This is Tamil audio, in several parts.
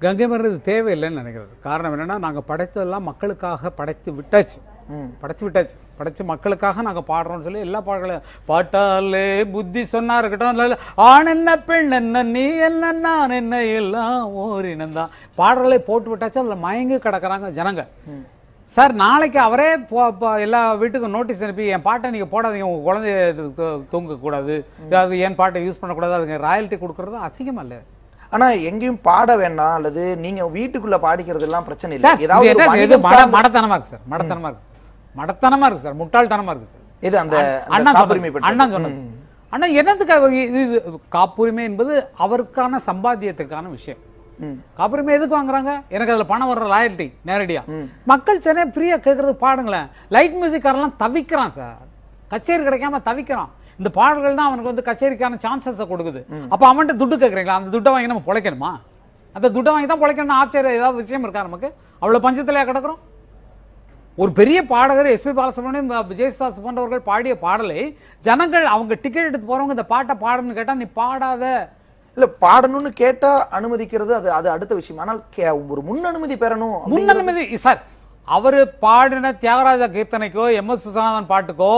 கங்கை மருந்து தேவையில்லைன்னு நினைக்கிறது. காரணம் என்னன்னா நாங்க படைத்ததெல்லாம் மக்களுக்காக படைத்து விட்டாச்சு. ம். படைச்சு விட்டாச்சு. படைச்சு மக்களுக்காக நாங்க பாடுறோம்னு சொல்லி எல்லா பாடல்களையும் பாட்டாலே புத்தி சொன்னா இருக்கட்டும் ஆண் என்ன பெண் என்ன நீ என்ன நான் என்ன எல்லாம் ஓரினம் தான். பாடல்களை போட்டு விட்டாச்சு அதுல மயங்கி கிடக்குறாங்க ஜனங்க. சார் நாளைக்கு அவரே எல்லா வீட்டுக்கும் நோட்டீஸ் அனுப்பி என் பாட்டை நீங்க போடாதீங்க உங்க குழந்தைய தூங்கக்கூடாது. அது என் பாட்டை யூஸ் பண்ணக்கூடாது அதுக்கு ராயல்ட்டி கொடுக்கறது அசிங்கமா இல்ல. ஆனா எங்கேயும் பாட வேண்டாம் அல்லது நீங்க வீட்டுக்குள்ள பாடிக்கிறது எல்லாம் பிரச்சனை இல்லை. ஏதாவது மடத்தனமா இருக்கு சார் மடத்தனமா இருக்கு சார். மடத்தனமா இருக்கு சார் முட்டாள்தனமா இருக்கு சார். இது அந்த அண்ணா காப்புரிமை. அண்ணா சொன்னது. அண்ணா என்னத்துக்கு இது காப்புரிமை என்பது அவருக்கான சம்பாத்தியத்துக்கான விஷயம். காப்புரிமை எதுக்கு வாங்குறாங்க? எனக்கு அதுல பணம் வர்ற லாயல்ட்டி நேரடியா. மக்கள் சென்னை ஃப்ரீயா கேட்கறது பாடுங்களேன். Light மியூசிக்காரெல்லாம் தவிக்கிறான் sir. கச்சேரி கிடைக்காம தவிக்கிறான். இந்த பாடல்கள் தான் அவனுக்கு வந்து கச்சேரிக்கான சான்சஸை கொடுக்குது. அப்ப அவன்கிட்ட துட்டு கேட்குறீங்களா அந்த துட்டை வாங்கி நம்ம பொழைக்கணுமா? அந்த துட்டை வாங்கி தான் பொழைக்கணும்னு ஆச்சரியம் ஏதாவது விஷயம் இருக்கா நமக்கு? அவ்வளவு பஞ்சத்திலேயே கிடக்குறோம்? ஒரு பெரிய பாடகர் எஸ்பி பாலசுப்ரமணியம் அஹ், விஜயதாஸ் போன்றவர்கள் பாடிய பாடலை ஜனங்கள் அவங்க டிக்கெட் எடுத்து போறவங்க இந்த பாட்டை பாடணும்னு கேட்டா நீ பாடாத. இல்ல பாடணும்னு கேட்டா அனுமதிக்கிறது அது அது அடுத்த விஷயம். ஆனால் ஒரு முன் அனுமதி பெறணும் அப்படிங்கிறது- முன்னனுமதி சார் அவரு பாடின தியாகராஜ கீர்த்தனைக்கோ எம் எஸ் சுசனாதன் பாட்டுக்கோ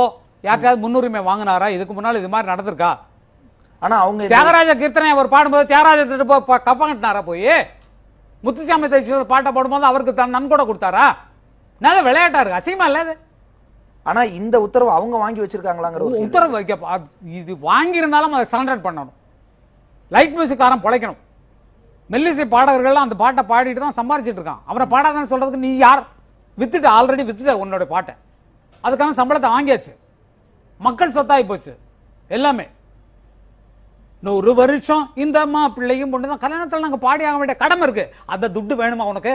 யாருக்காவது முன்னுரிமை வாங்கினாரா? இதுக்கு முன்னால இது மாதிரி நடந்திருக்கா? ஆனா அவங்க தியாகராஜ கீர்த்தனை அவர் பாடும்போது தியாகராஜ கப்பங்கட்டினாரா போய்? முத்துசாமி தைச்சர் பாட்டை பாடும்போது அவருக்கு தன் நன்கொடை கொடுத்தாரா? நான் விளையாட்டா இருக்கு? அசிங்கமா இல்ல ஆனா இந்த உத்தரவு அவங்க வாங்கி வச்சிருக்காங்களாங்கிற. உத்தரவு வைக்க இது வாங்கியிருந்தாலும் அதை சரண்டர் பண்ணணும். லைட் மியூசிக்காரன் பொழைக்கணும். மெல்லிசை பாடகர்கள்லாம் அந்த பாட்டை பாடிட்டு தான் சம்பாரிச்சிட்டு இருக்கான். அவரை பாடாதான்னு சொல்றதுக்கு நீ யார்? வித்துட்டு ஆல்ரெடி வித்துட்ட உன்னோட பாட்டை. அதுக்கான சம்பளத்தை வாங்கியாச்சு. மக்கள் சொத்தாகி போச்சு. எல்லாமே. நூறு வருஷம் இந்த அம்மா பிள்ளையும் பொண்ணு தான் கல்யாணத்தில் நாங்கள் பாடி ஆக வேண்டிய கடமை இருக்கு. அந்த துட்டு வேணுமா உனக்கு?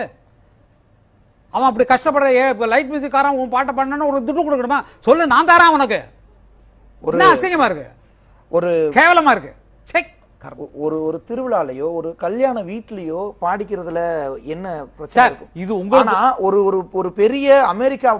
அவன் அப்படி கஷ்டப்படுற ஏ லைட் மியூசிக்காரன் உன் பாட்டை பண்ணணும் ஒரு துட்டு கொடுக்கணுமா? சொல்லு நான் தரேன் உனக்கு. ஒரு அசிங்கமா இருக்கு? ஒரு கேவலமா இருக்கு. செக் ஒரு ஒரு திருவிழாலயோ ஒரு கல்யாண வீட்லயோ பாடிக்கிறதுல என்ன பிரச்சனை இது ஒரு ஒரு ஒரு பெரிய அமெரிக்கா